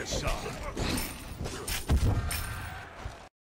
yourself.